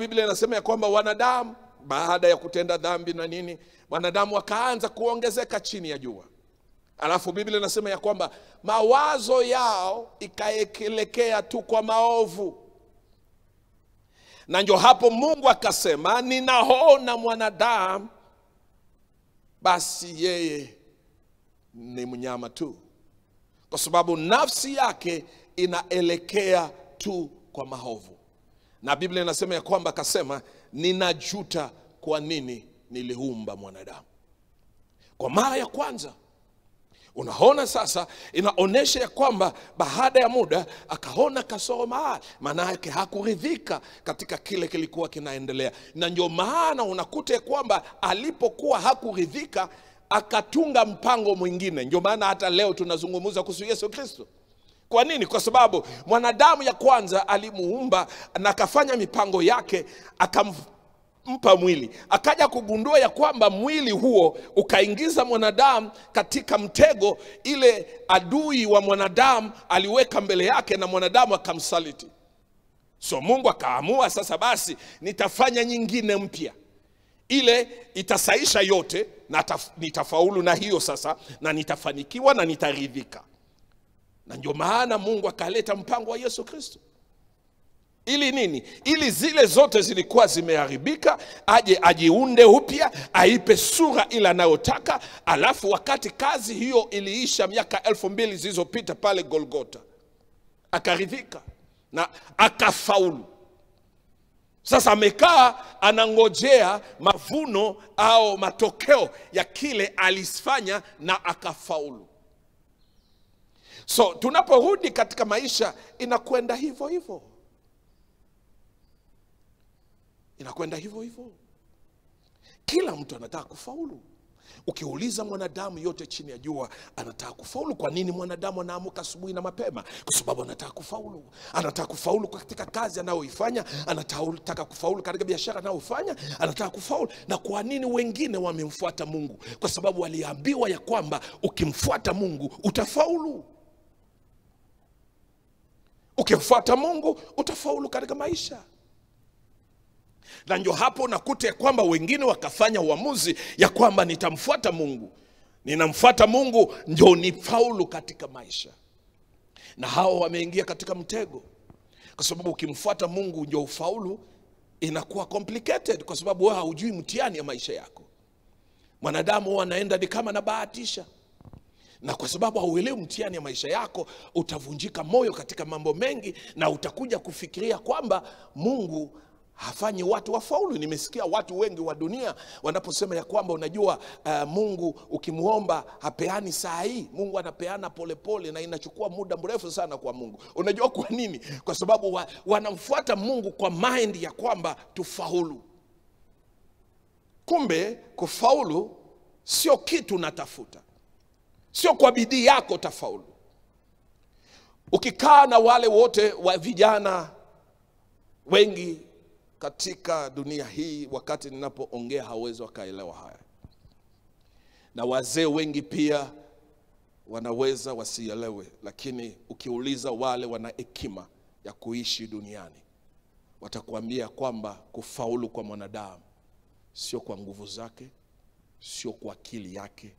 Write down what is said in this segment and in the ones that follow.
biblia inasema ya kwamba wanadamu baada ya kutenda dhambi na nini wanadamu wakaanza kuongezeka chini ya jua. Alafu biblia inasema ya kwamba mawazo yao ikaelekea tu kwa maovu. Na ndio hapo mungu akasema ninaona mwanadamu basi yeye ni mnyama tu. Kwa sababu nafsi yake inaelekea tu kwa maovu na biblia inasema ya kwamba akasema ninajuta kwa nini niliumba mwanadamu. Kwa mara ya kwanza unaona sasa inaonyesha ya kwamba baada ya muda akaona kasoro mahali maana yake hakuridhika katika kile kilikuwa kinaendelea. Na ndio maana unakuta ya kwamba alipokuwa hakuridhika akatunga mpango mwingine. Ndio maana hata leo tunazungumza kuhusu yesu kristo kwa nini? Kwa sababu mwanadamu ya kwanza alimuumba na akafanya mipango yake akampa mwili. Akaja kugundua ya kwamba mwili huo ukaingiza mwanadamu katika mtego. Ile adui wa mwanadamu aliweka mbele yake na mwanadamu akamsaliti. So mungu akaamua sasa basi nitafanya nyingine mpya. Ile itasaisha yote na nitafaulu na hiyo sasa na nitafanikiwa na nitaridhika na ndio maana mungu akaleta mpango wa yesu kristo. Ili nini? Ili zile zote zilikuwa zimeharibika aje ajiunde upya aipe sura ile anayotaka alafu wakati kazi hiyo iliisha miaka elfu mbili zilizopita pale golgota akaridhika na akafaulu. Sasa amekaa anangojea mavuno au matokeo ya kile alifanya na akafaulu so tunaporudi katika maisha inakwenda hivyo hivyo. Inakwenda hivyo hivyo. Kila mtu anataka kufaulu. Ukiuliza mwanadamu yote chini ya jua anataka kufaulu. Kwa nini mwanadamu anaamuka asubuhi na mapema? Kwa sababu anataka kufaulu. Anataka kufaulu katika kazi anayoifanya. Anataka kufaulu katika biashara anayofanya anataka kufaulu. Na kwa nini wengine wamemfuata mungu? Kwa sababu waliambiwa ya kwamba ukimfuata mungu utafaulu ukimfuata mungu utafaulu katika maisha. Na ndio hapo nakuta ya kwamba wengine wakafanya uamuzi ya kwamba nitamfuata mungu. Ninamfuata mungu ndio nifaulu katika maisha. Na hao wameingia katika mtego. Kwa sababu ukimfuata mungu ndio ufaulu inakuwa complicated kwa sababu wewe haujui mtiani ya maisha yako. Mwanadamu huwa anaenda ni kama nabahatisha na kwa sababu hauelewi mtihani ya maisha yako utavunjika moyo katika mambo mengi na utakuja kufikiria kwamba mungu hafanyi watu wafaulu. Nimesikia watu wengi wa dunia wanaposema ya kwamba unajua uh, mungu ukimwomba hapeani saa hii. Mungu anapeana polepole pole, na inachukua muda mrefu sana kwa mungu. Unajua kwa nini? Kwa sababu wa, wanamfuata mungu kwa mind ya kwamba tufaulu. Kumbe kufaulu sio kitu unatafuta sio kwa bidii yako tafaulu ukikaa na wale wote wa vijana wengi katika dunia hii wakati ninapoongea hawezi wakaelewa haya. Na wazee wengi pia wanaweza wasielewe lakini ukiuliza wale wana hekima ya kuishi duniani watakuambia kwamba kufaulu kwa mwanadamu sio kwa nguvu zake sio kwa akili yake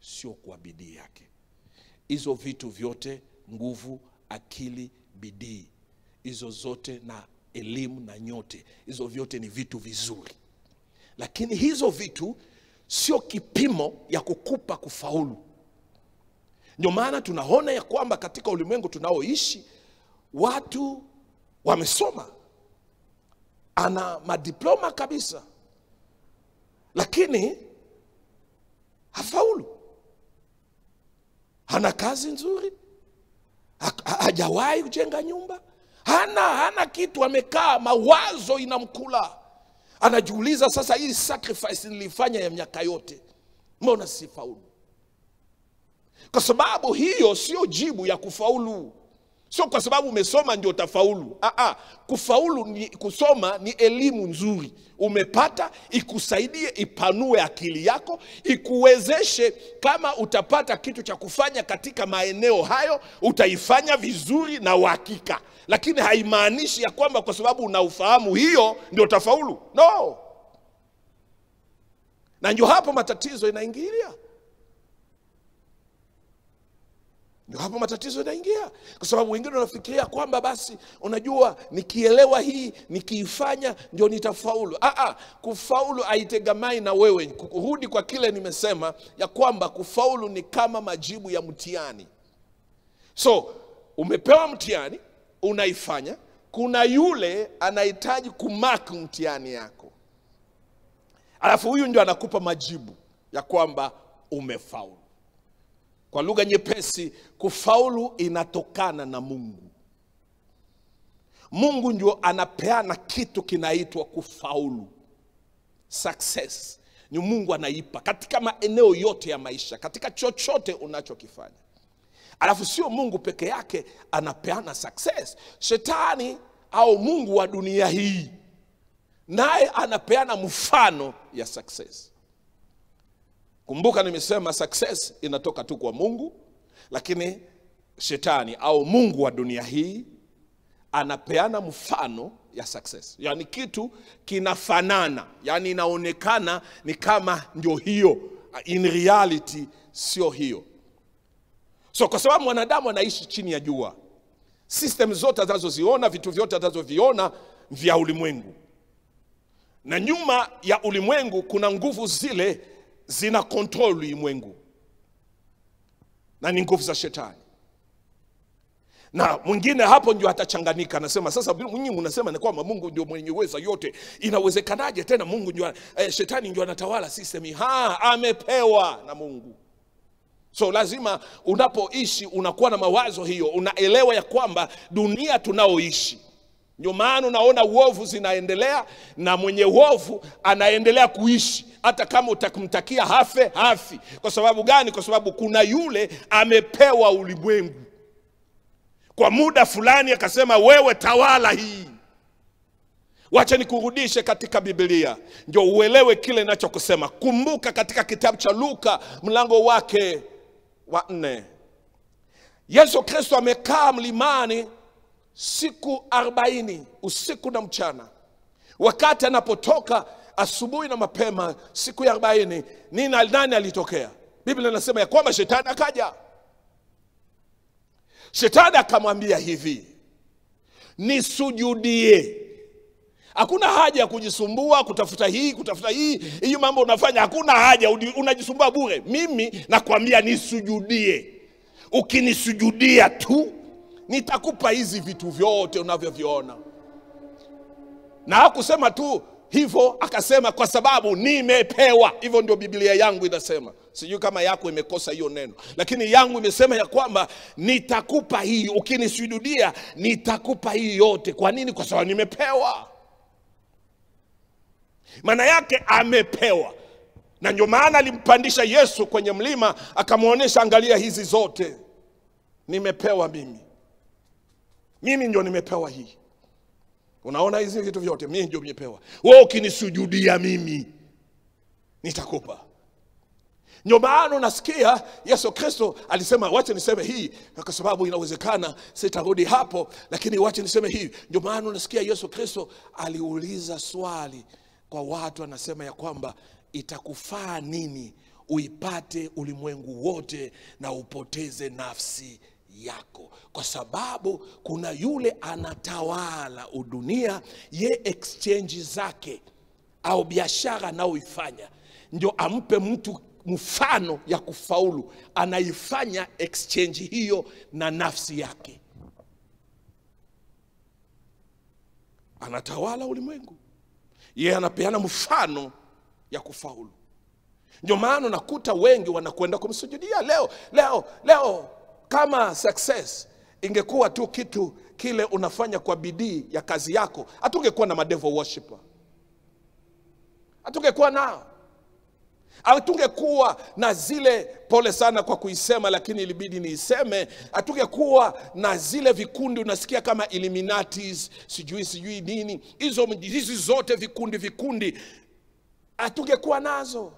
sio kwa bidii yake. Hizo vitu vyote nguvu akili bidii hizo zote na elimu na nyote hizo vyote ni vitu vizuri. Lakini hizo vitu sio kipimo ya kukupa kufaulu. Ndio maana tunaona ya kwamba katika ulimwengu tunaoishi watu wamesoma ana madiploma kabisa lakini hafaulu hana kazi nzuri. Hajawahi kujenga nyumba. Hana hana kitu amekaa mawazo inamkula. Anajiuliza sasa hii sacrifice nilifanya ya miaka yote mbona sifaulu? Kwa sababu hiyo sio jibu ya kufaulu sio kwa sababu umesoma ndio utafaulu. Aa, kufaulu ni kusoma ni elimu nzuri umepata, ikusaidie ipanue akili yako, ikuwezeshe. Kama utapata kitu cha kufanya katika maeneo hayo, utaifanya vizuri na uhakika, lakini haimaanishi ya kwamba kwa sababu una ufahamu hiyo ndio utafaulu. No, na ndio hapo matatizo inaingilia. Ndio hapo matatizo yanaingia, kwa sababu wengine wanafikiria kwamba basi, unajua, nikielewa hii nikiifanya ndio nitafaulu. Aa, kufaulu haitegemai na wewe. Kurudi kwa kile nimesema ya kwamba kufaulu ni kama majibu ya mtihani. So umepewa mtihani, unaifanya. Kuna yule anahitaji kumak mtihani yako, alafu huyu ndio anakupa majibu ya kwamba umefaulu. Kwa lugha nyepesi, kufaulu inatokana na Mungu. Mungu ndio anapeana kitu kinaitwa kufaulu, success ni Mungu anaipa katika maeneo yote ya maisha, katika chochote unachokifanya. Alafu sio Mungu peke yake anapeana success. Shetani au mungu wa dunia hii naye anapeana mfano ya success. Kumbuka nimesema success inatoka tu kwa Mungu, lakini shetani au mungu wa dunia hii anapeana mfano ya success, yaani kitu kinafanana, yaani inaonekana ni kama ndio hiyo, in reality sio hiyo. So kwa sababu mwanadamu anaishi chini ya jua, system zote anazoziona, vitu vyote anazoviona vya ulimwengu, na nyuma ya ulimwengu kuna nguvu zile zina control ulimwengu, na ni nguvu za shetani na mwingine hapo ndio atachanganika, anasema sasa, nyinyi mnasema ni kwamba Mungu ndio mwenye uweza yote, inawezekanaje tena Mungu ndio eh, shetani ndio anatawala system? Ha, amepewa na Mungu. So lazima unapoishi unakuwa na mawazo hiyo, unaelewa ya kwamba dunia tunaoishi ndio maana unaona uovu zinaendelea na mwenye uovu anaendelea kuishi hata kama utakumtakia hafe hafi. Kwa sababu gani? Kwa sababu kuna yule amepewa ulimwengu kwa muda fulani, akasema wewe tawala hii. Wacha nikurudishe katika Biblia ndio uelewe kile ninachokusema. Kumbuka katika kitabu cha Luka mlango wake wa nne, Yesu Kristo amekaa mlimani siku arobaini usiku na mchana. Wakati anapotoka asubuhi na mapema siku ya arobaini, nini nani alitokea? Biblia inasema ya kwamba shetani akaja. Shetani akamwambia hivi, nisujudie. Hakuna haja ya kujisumbua kutafuta hii kutafuta hii, hiyo mambo unafanya, hakuna haja, unajisumbua bure. Mimi nakwambia nisujudie. Ukinisujudia tu nitakupa hizi vitu vyote unavyoviona. Na hakusema tu hivyo, akasema kwa sababu nimepewa. Hivyo ndio Biblia yangu inasema. Sijui kama yako imekosa hiyo neno, lakini yangu imesema ya kwamba nitakupa hii, ukinisujudia nitakupa hii yote. Kwa nini? Kwa sababu nimepewa. Maana yake amepewa, na ndio maana alimpandisha Yesu kwenye mlima akamwonyesha, angalia hizi zote nimepewa mimi mimi ndio nimepewa hii. Unaona hizi vitu vyote mimi ndio nimepewa. Wewe ukinisujudia mimi nitakupa. Ndio maana unasikia Yesu Kristo alisema wacha niseme hii kwa sababu inawezekana sitarudi hapo, lakini wacha niseme hii. Ndio maana unasikia Yesu Kristo aliuliza swali kwa watu, anasema ya kwamba itakufaa nini uipate ulimwengu wote na upoteze nafsi yako. Kwa sababu kuna yule anatawala udunia, ye exchange zake au biashara anayoifanya. Ndio ampe mtu mfano ya kufaulu, anaifanya exchange hiyo na nafsi yake. Anatawala ulimwengu, ye anapeana mfano ya kufaulu. Ndio maana unakuta wengi wanakwenda kumsujudia leo leo leo kama success ingekuwa tu kitu kile unafanya kwa bidii ya kazi yako, hatungekuwa na madevil worshiper, hatungekuwa nao. hatungekuwa na zile pole sana kwa kuisema lakini ilibidi niiseme. Hatungekuwa na zile vikundi unasikia kama illuminatis sijui sijui nini. Hizo hizi zote vikundi vikundi hatungekuwa nazo.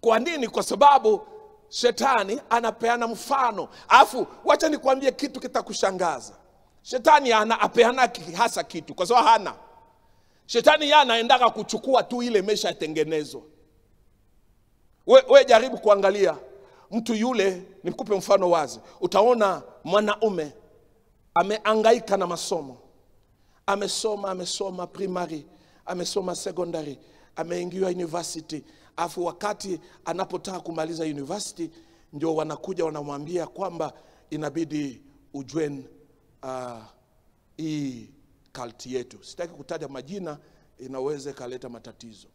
Kwa nini? Kwa sababu shetani anapeana mfano. Alafu wacha nikwambie kitu kitakushangaza. Shetani ana apeana hasa kitu kwa sababu hana. Shetani ye anaendaka kuchukua tu ile imeshatengenezwa we, we jaribu kuangalia mtu yule nikupe mfano wazi. Utaona mwanaume ameangaika na masomo. Amesoma amesoma primary amesoma secondary ameingiwa university afu wakati anapotaka kumaliza university ndio wanakuja wanamwambia kwamba inabidi ujwen uh, hii kalti yetu. Sitaki kutaja majina inaweza ikaleta matatizo.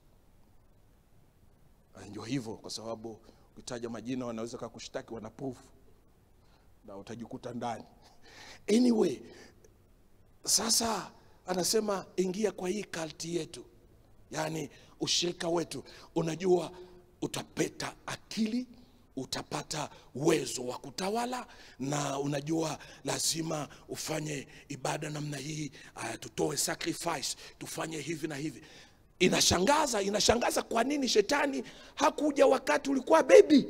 Ndio hivyo kwa sababu ukitaja majina wanaweza kakushtaki wana proof. Na utajikuta ndani. Anyway sasa anasema ingia kwa hii kalti yetu yaani ushirika wetu unajua utapeta akili utapata uwezo wa kutawala na unajua lazima ufanye ibada namna hii uh, tutoe sacrifice tufanye hivi na hivi. Inashangaza inashangaza kwa nini shetani hakuja wakati ulikuwa bebi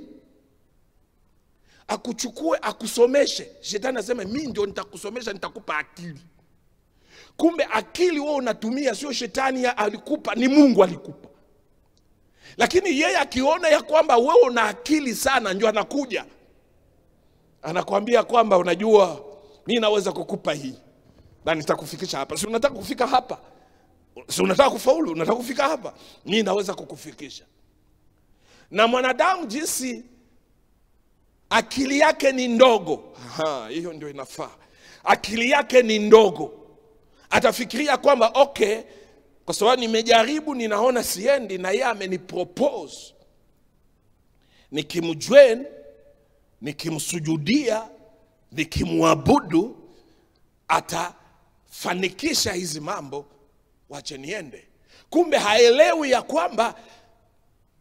akuchukue akusomeshe. Shetani aseme mi ndio nitakusomesha nitakupa akili kumbe akili wewe unatumia sio shetani alikupa ni mungu alikupa. Lakini yeye akiona ya kwamba wewe una akili sana ndio anakuja. Anakwambia kwamba unajua mi naweza kukupa hii. Na nitakufikisha hapa. Si unataka kufika hapa? Si unataka kufaulu? Unataka kufika hapa? Mi naweza kukufikisha. Na mwanadamu jinsi akili yake ni ndogo. Hiyo ndio inafaa. Akili yake ni ndogo atafikiria kwamba okay kwa sababu nimejaribu ninaona siendi na yeye amenipropose. Nikimjwen nikimsujudia nikimwabudu atafanikisha hizi mambo wache niende. Kumbe haelewi ya kwamba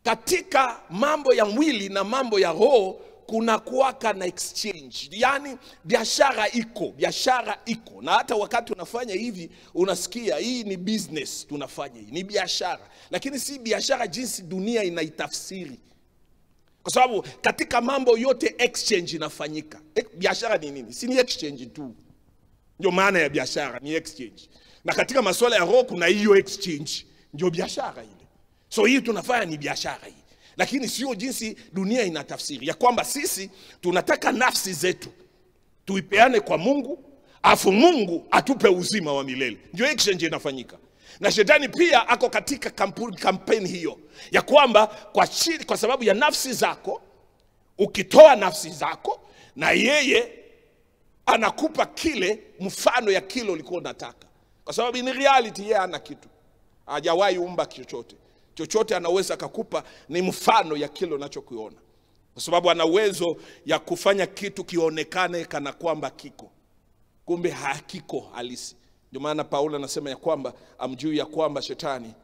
katika mambo ya mwili na mambo ya roho kuna kuwaka na exchange. Yani biashara iko biashara iko. Na hata wakati unafanya hivi unasikia hii ni business tunafanya hii ni biashara. Lakini si biashara jinsi dunia inaitafsiri. Kwa sababu katika mambo yote exchange inafanyika. E, biashara ni nini? Si ni exchange tu. Ndio maana ya biashara ni exchange. Na katika masuala ya roho kuna hiyo exchange. Ndio biashara ile. So hii tunafanya ni biashara hii lakini sio jinsi dunia inatafsiri. Ya kwamba sisi tunataka nafsi zetu tuipeane kwa mungu afu mungu atupe uzima wa milele. Ndio exchange inafanyika. Na shetani pia ako katika kampeni hiyo. Ya kwamba kwa, chini, kwa sababu ya nafsi zako ukitoa nafsi zako na yeye anakupa kile mfano ya kile ulikuwa unataka. Kwa sababu ni reality yeye ana kitu. Hajawahi umba chochote chochote anaweza akakupa ni mfano ya kile unachokiona. Kwa sababu ana uwezo ya kufanya kitu kionekane kana kwamba kiko. Kumbe hakiko halisi. Ndio maana paulo anasema ya kwamba amjui ya kwamba shetani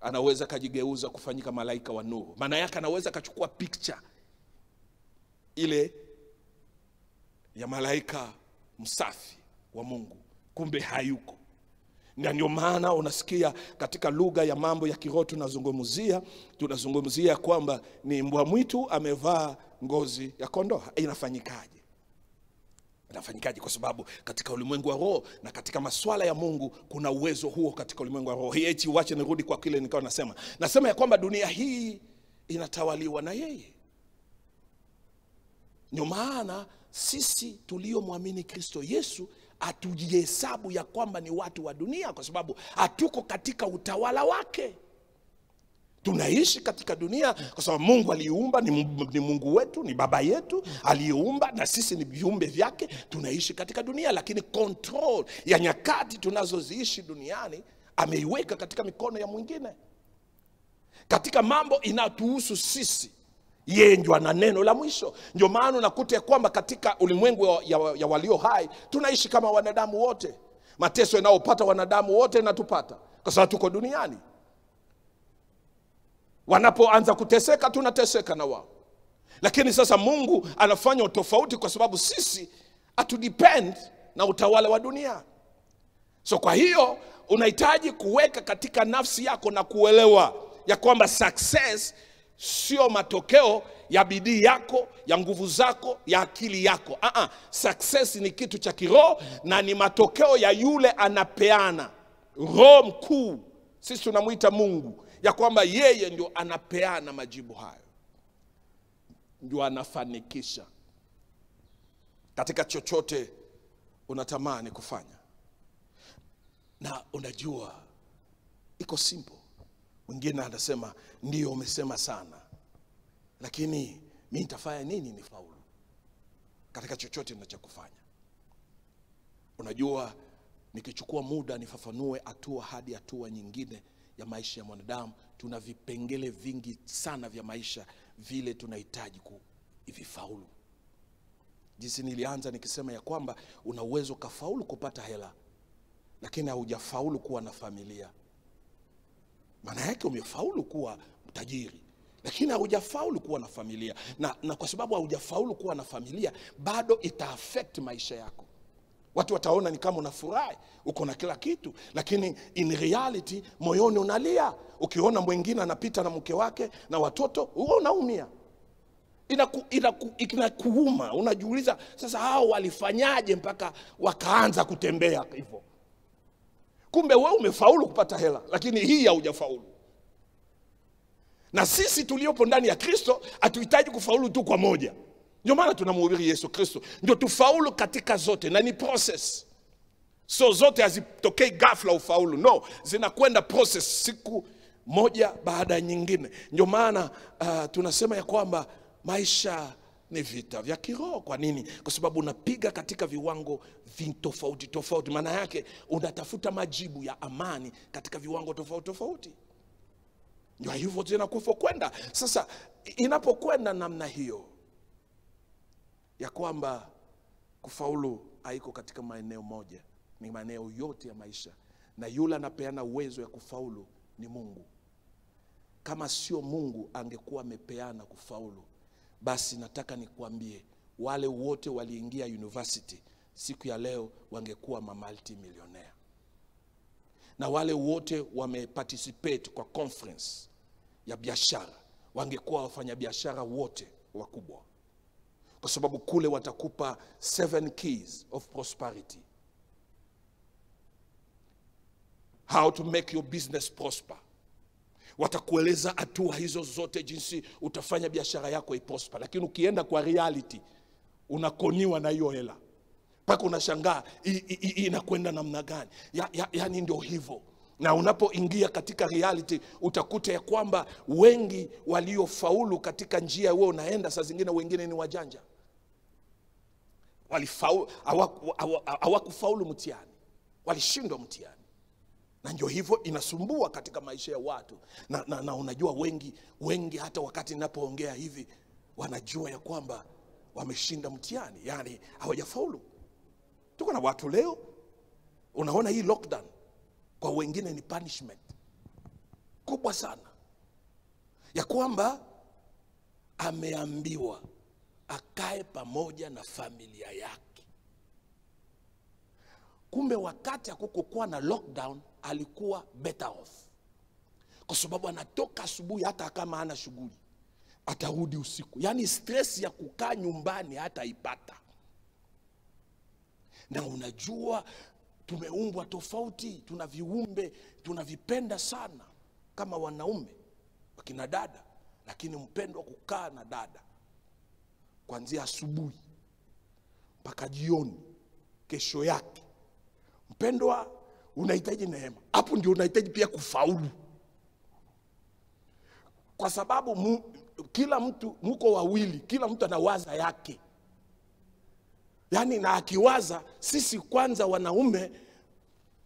anaweza kajigeuza kufanyika malaika wa nuru maana yake anaweza kachukua picture ile ya malaika msafi wa mungu. Kumbe hayuko na ndio maana unasikia katika lugha ya mambo ya kiroho tunazungumzia tunazungumzia kwamba ni mbwa mwitu amevaa ngozi ya kondoa inafanyikaje? Inafanyikaje? Kwa sababu katika ulimwengu wa roho na katika maswala ya mungu kuna uwezo huo katika ulimwengu wa roho. Hichi wache nirudi kwa kile nikawa nasema. Nasema ya kwamba dunia hii inatawaliwa na yeye. Ndio maana sisi tuliomwamini kristo yesu hatujihesabu ya kwamba ni watu wa dunia kwa sababu hatuko katika utawala wake. Tunaishi katika dunia kwa sababu mungu aliumba ni, Mungu- ni mungu wetu ni baba yetu aliyeumba na sisi ni viumbe vyake. Tunaishi katika dunia lakini control ya nyakati tunazoziishi duniani ameiweka katika mikono ya mwingine. Katika mambo inatuhusu sisi yeye ndio ana neno la mwisho. Ndio maana unakuta ya kwamba katika ulimwengu ya, ya, ya walio hai tunaishi kama wanadamu wote. Mateso yanayopata wanadamu wote natupata kwa sababu tuko duniani. Wanapoanza kuteseka tunateseka na wao. Lakini sasa mungu anafanya utofauti kwa sababu sisi hatudepend na utawala wa dunia. So kwa hiyo unahitaji kuweka katika nafsi yako na kuelewa ya kwamba success sio matokeo ya bidii yako ya nguvu zako ya akili yako. Uh-uh. success ni kitu cha kiroho na ni matokeo ya yule anapeana. Roho mkuu. Sisi tunamwita mungu. Ya kwamba yeye ndio anapeana majibu hayo. Ndio anafanikisha. Katika chochote unatamani kufanya. Na unajua iko simple mwingine anasema ndio umesema sana. Lakini mi nitafanya nini ni faulu katika chochote ninachokufanya unajua nikichukua muda nifafanue hatua hadi hatua nyingine ya maisha ya mwanadamu tuna vipengele vingi sana vya maisha vile tunahitaji kuvifaulu. Jinsi nilianza nikisema ya kwamba una uwezo ukafaulu kupata hela lakini haujafaulu kuwa na familia maana yake umefaulu kuwa tajiri lakini haujafaulu kuwa na familia. Na, na kwa sababu haujafaulu kuwa na familia bado ita affect maisha yako. Watu wataona ni kama unafurahi uko na kila kitu lakini in reality moyoni unalia. Ukiona mwingine anapita na mke wake na watoto huo unaumia. Inaku, inaku, inakuuma. Unajiuliza sasa hao walifanyaje mpaka wakaanza kutembea hivyo kumbe wewe umefaulu kupata hela lakini hii haujafaulu. Na sisi tuliopo ndani ya kristo hatuhitaji kufaulu tu kwa moja. Ndio maana tunamhubiri yesu kristo. Ndio tufaulu katika zote na ni process. So zote hazitokei ghafla ufaulu. No zinakwenda process siku moja baada ya nyingine. Ndio maana uh, tunasema ya kwamba maisha ni vita vya kiroho. Kwa nini? Kwa sababu unapiga katika viwango vi tofauti. Tofauti maana yake unatafuta majibu ya amani katika viwango tofauti tofauti. Ndio hivyo tena kwenda. Sasa inapokwenda namna hiyo ya kwamba kufaulu haiko katika maeneo moja ni maeneo yote ya maisha na yule anapeana uwezo ya kufaulu ni mungu. Kama sio mungu angekuwa amepeana kufaulu basi nataka nikuambie wale wote waliingia university siku ya leo wangekuwa mamaltimilionea na wale wote wameparticipate kwa conference ya biashara wangekuwa wafanyabiashara wote wakubwa. Kwa sababu kule watakupa seven keys of prosperity. How to make your business prosper watakueleza hatua hizo zote jinsi utafanya biashara yako ipospa, lakini ukienda kwa reality unakoniwa na hiyo hela. Mpaka unashangaa inakwenda namna gani? Ya, ya, yani ndio hivyo. Na unapoingia katika reality utakuta ya kwamba wengi waliofaulu katika njia huo unaenda saa zingine wengine ni wajanja. Walifaulu hawakufaulu mtihani. Walishindwa mtihani na ndio hivyo inasumbua katika maisha ya watu. Na, na, na unajua wengi wengi hata wakati ninapoongea hivi wanajua ya kwamba wameshinda mtihani yani hawajafaulu. Tuko na watu leo unaona hii lockdown kwa wengine ni punishment kubwa sana. Ya kwamba ameambiwa akae pamoja na familia yake. Kumbe wakati hakukokuwa na lockdown alikuwa better off. Kwa sababu anatoka asubuhi hata kama ana shughuli atarudi usiku. Yaani stress ya kukaa nyumbani hata ipata na unajua tumeumbwa tofauti tuna viumbe tunavipenda sana kama wanaume wakina dada lakini mpendwa kukaa na dada kuanzia asubuhi mpaka jioni kesho yake. Mpendwa unahitaji neema. Hapo ndio unahitaji pia kufaulu. Kwa sababu mu, kila mtu mko wawili kila mtu anawaza yake. Yaani na akiwaza sisi kwanza wanaume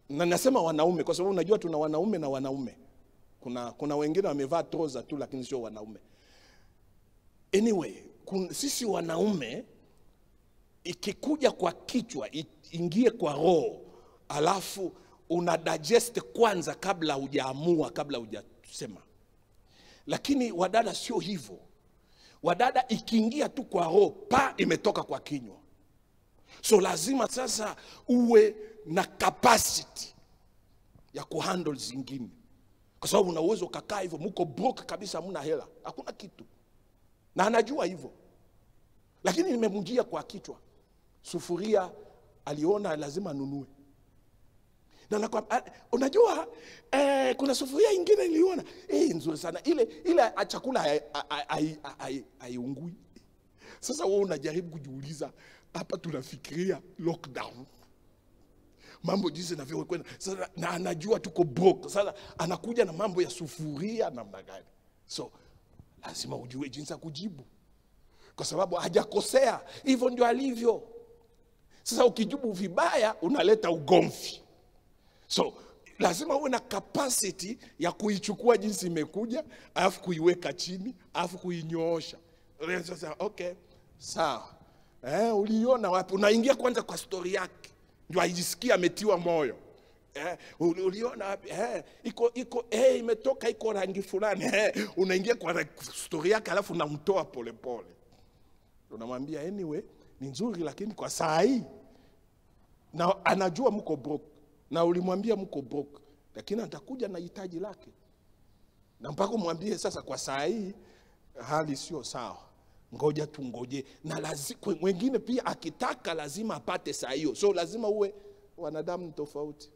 na nasema wanaume kwa sababu unajua tuna wanaume na wanaume. Kuna, kuna wengine wamevaa troza tu lakini sio wanaume. Anyway kun, sisi wanaume ikikuja kwa kichwa ingie kwa roho alafu una digest kwanza kabla hujaamua kabla hujasema. Lakini wadada sio hivyo. Wadada ikiingia tu kwa roho pa imetoka kwa kinywa. So lazima sasa uwe na capacity ya kuhandle zingine. Kwa sababu una uwezo ukakaa hivyo muko broke kabisa hamna hela. Hakuna kitu. Na anajua hivyo. Lakini nimemjia kwa kichwa. Sufuria aliona lazima anunue na nakwam, a, unajua eh, kuna sufuria ingine niliona. Eh, nzuri sana. Ile ile chakula hai- hai- hai- hai- haiungui. Sasa wewe unajaribu kujiuliza hapa tunafikiria lockdown. Mambo jinsi navyokwenda sasa na anajua tuko broke. Sasa anakuja na mambo ya sufuria namna gani? So lazima ujue jinsi ya kujibu. Kwa sababu hajakosea. Hivyo ndio alivyo. Sasa ukijibu vibaya unaleta ugomvi so lazima uwe na capacity ya kuichukua jinsi imekuja alafu kuiweka chini alafu kuinyoosha. Sasa okay sawa. Eh, uliona wapi? Unaingia kwanza kwa stori yake. Ndio aijisikia ametiwa moyo. Eh, uliona wapi? Eh, iko iko eh, imetoka iko rangi fulani. Eh, unaingia kwa stori yake alafu unamtoa polepole. Unamwambia anyway ni nzuri lakini kwa saa hii na anajua mko broke na ulimwambia mko broke lakini atakuja na hitaji lake. Na mpaka umwambie sasa kwa saa hii hali sio sawa. Ngoja tungoje na lazi, wengine pia akitaka lazima apate saa hiyo. So lazima uwe wanadamu tofauti